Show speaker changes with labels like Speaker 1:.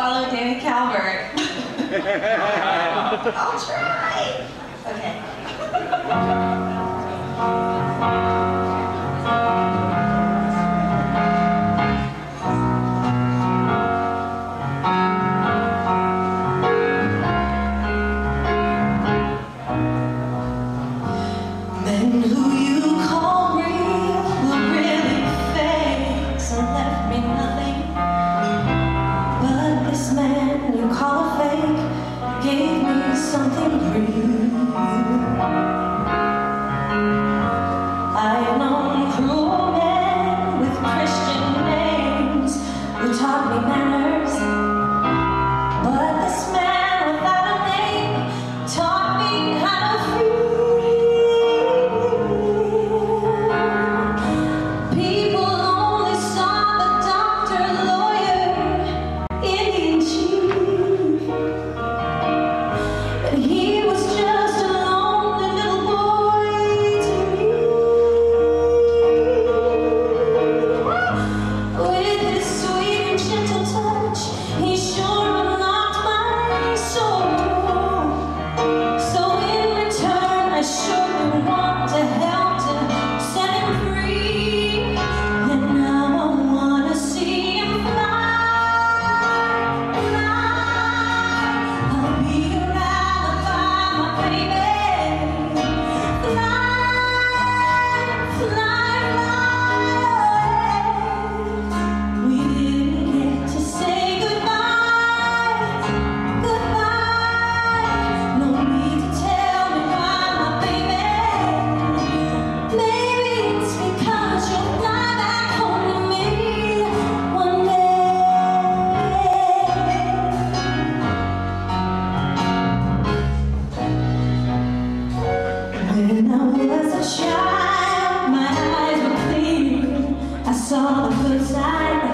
Speaker 1: follow Danny Calvert. I'll try. Okay. Gave me something real. on the side.